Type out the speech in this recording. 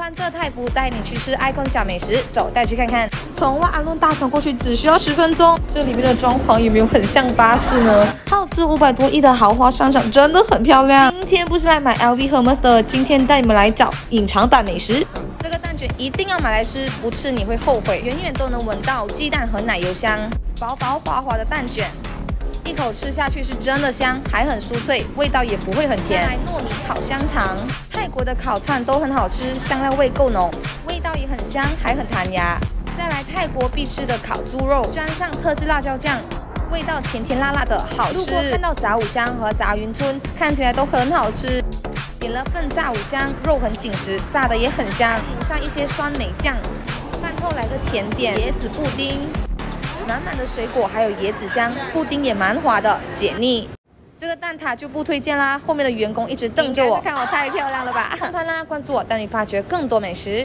穿着泰服带你去吃 icon 小美食，走，带去看看。从万安路大船过去只需要十分钟。这里面的装潢有没有很像巴士呢？耗资五百多亿的豪华商场真的很漂亮。今天不是来买 LV 和 Hermes 的，今天带你们来找隐藏版美食。这个蛋卷一定要买来吃，不吃你会后悔。远远都能闻到鸡蛋和奶油香，薄薄滑滑的蛋卷。一口吃下去是真的香，还很酥脆，味道也不会很甜。来糯米烤香肠，泰国的烤串都很好吃，香料味够浓，味道也很香，还很弹牙。再来泰国必吃的烤猪肉，沾上特制辣椒酱，味道甜甜辣辣的，好吃。路过看到炸五香和炸云吞，看起来都很好吃，点了份炸五香，肉很紧实，炸的也很香，淋上一些酸梅酱。饭后来个甜点，椰子布丁。满满的水果，还有椰子香，布丁也蛮滑的，解腻。这个蛋挞就不推荐啦，后面的员工一直瞪着我，看我太漂亮了吧？看啦，关注我，带你发掘更多美食。